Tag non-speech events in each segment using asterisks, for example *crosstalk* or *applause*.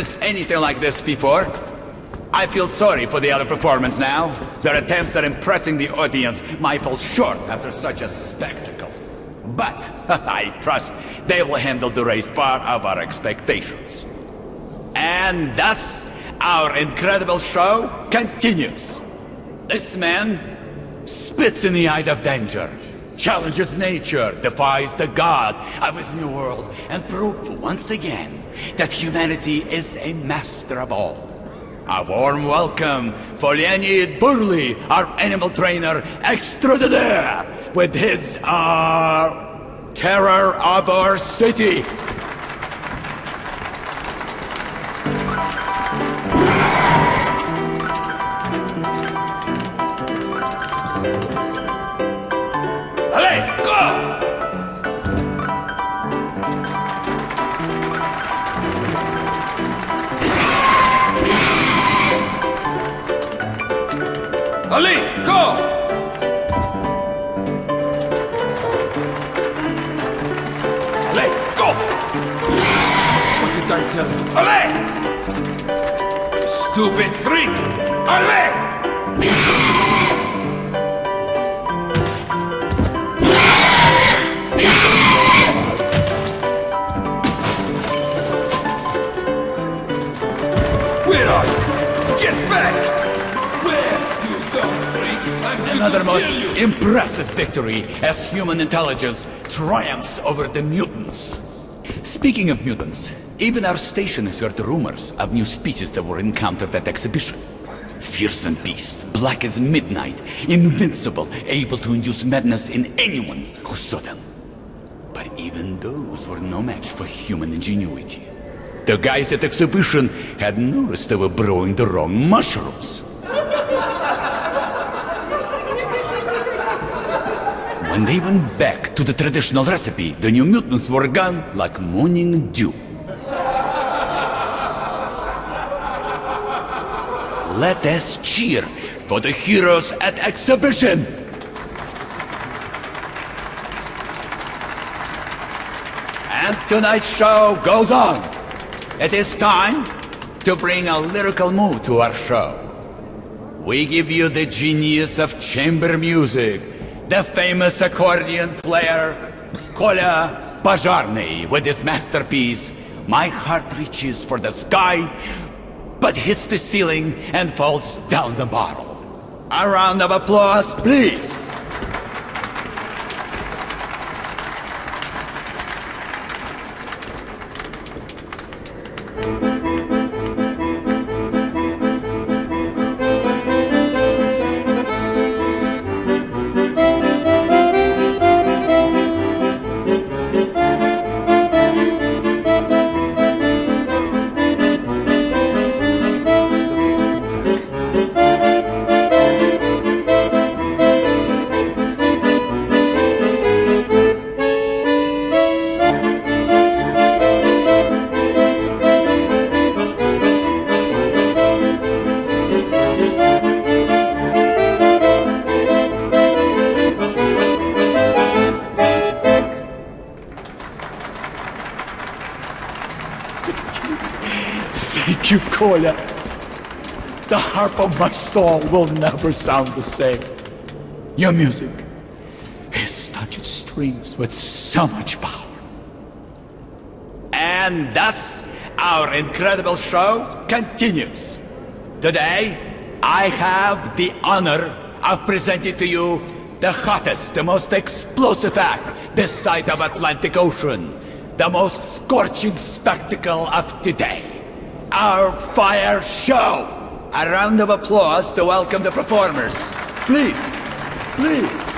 witnessed anything like this before. I feel sorry for the other performance now. Their attempts at impressing the audience might fall short after such a spectacle. But *laughs* I trust they will handle the race far of our expectations. And thus, our incredible show continues. This man spits in the eye of danger, challenges nature, defies the god of his new world, and proves once again that humanity is a master of all. A warm welcome for Leonid Burley, our animal trainer extraordinaire, with his, uh, terror of our city. Stupid freak! Allez! Where are you? Get back! Where? You dumb freak! I'm Another most impressive victory as human intelligence triumphs over the mutants. Speaking of mutants, even our station has heard rumors of new species that were encountered at exhibition. Fearsome beasts, black as midnight, invincible, able to induce madness in anyone who saw them. But even those were no match for human ingenuity. The guys at exhibition had noticed they were brewing the wrong mushrooms. When they went back to the traditional recipe, the new mutants were gone like morning dew. Let us cheer for the heroes at exhibition! And tonight's show goes on. It is time to bring a lyrical mood to our show. We give you the genius of chamber music, the famous accordion player, Kolya Pazharny, with his masterpiece, My Heart Reaches for the Sky, but hits the ceiling and falls down the bottle. A round of applause, please. Thank you, Kolya. The harp of my soul will never sound the same. Your music is touching strings with so much power. And thus, our incredible show continues. Today, I have the honor of presenting to you the hottest, the most explosive act this side of Atlantic Ocean, the most scorching spectacle of today, our fire show. A round of applause to welcome the performers. Please, please.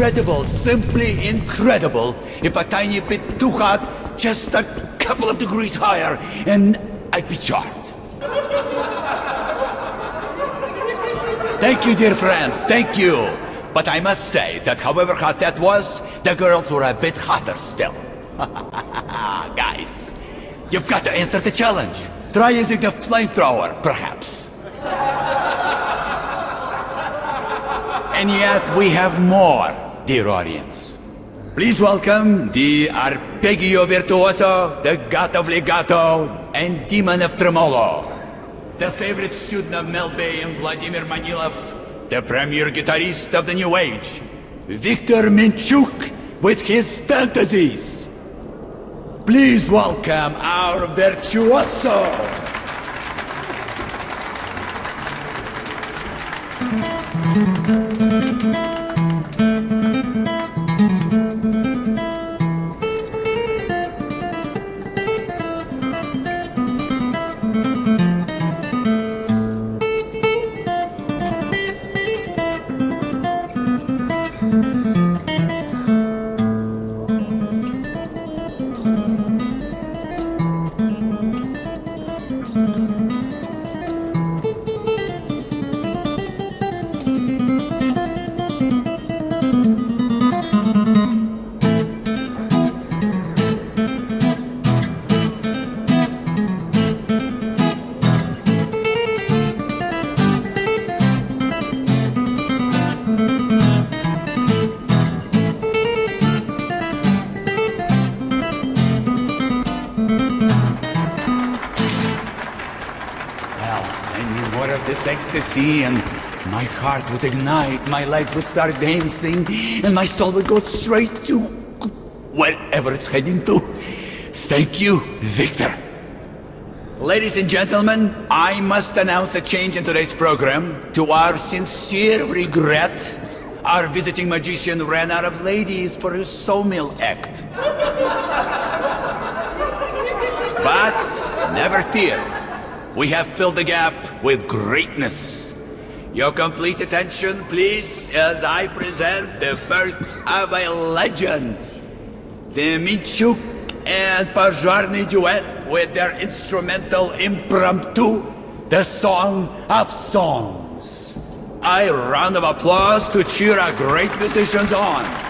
Incredible, simply incredible. If a tiny bit too hot, just a couple of degrees higher, and I'd be charmed. Thank you, dear friends, thank you. But I must say that however hot that was, the girls were a bit hotter still. *laughs* Guys, you've got to answer the challenge. Try using the flamethrower, perhaps. and yet we have more, dear audience. Please welcome the Arpeggio Virtuoso, the God of Legato, and Demon of Tremolo. The favorite student of Mel Bay and Vladimir Manilov, the premier guitarist of the New Age, Viktor Minchuk with his fantasies. Please welcome our virtuoso. Well, this ecstasy, and my heart would ignite, my legs would start dancing, and my soul would go straight to wherever it's heading to. Thank you, Victor. Ladies and gentlemen, I must announce a change in today's program. To our sincere regret, our visiting magician ran out of ladies for his sawmill act. But never fear. We have filled the gap with greatness. Your complete attention, please, as I present the birth of a legend. The Minchuk and Pazharny duet with their instrumental impromptu, The Song of Songs. A round of applause to cheer our great musicians on.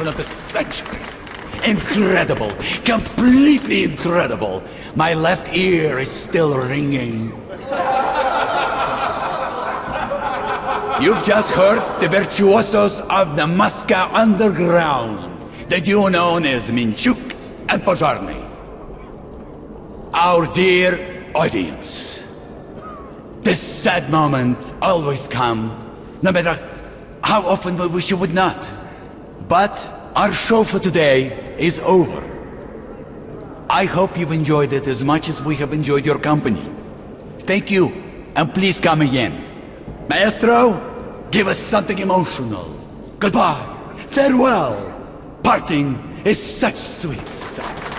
Innovation of the century. Incredible, completely incredible. My left ear is still ringing. You've just heard the virtuosos of the Moscow Underground, the duo known as Minchuk and Pazharny. Our dear audience, this sad moment always come, no matter how often we wish it would not. But our show for today is over. I hope you've enjoyed it as much as we have enjoyed your company. Thank you, and please come again. Maestro, give us something emotional. Goodbye, farewell. Parting is such sweet sound.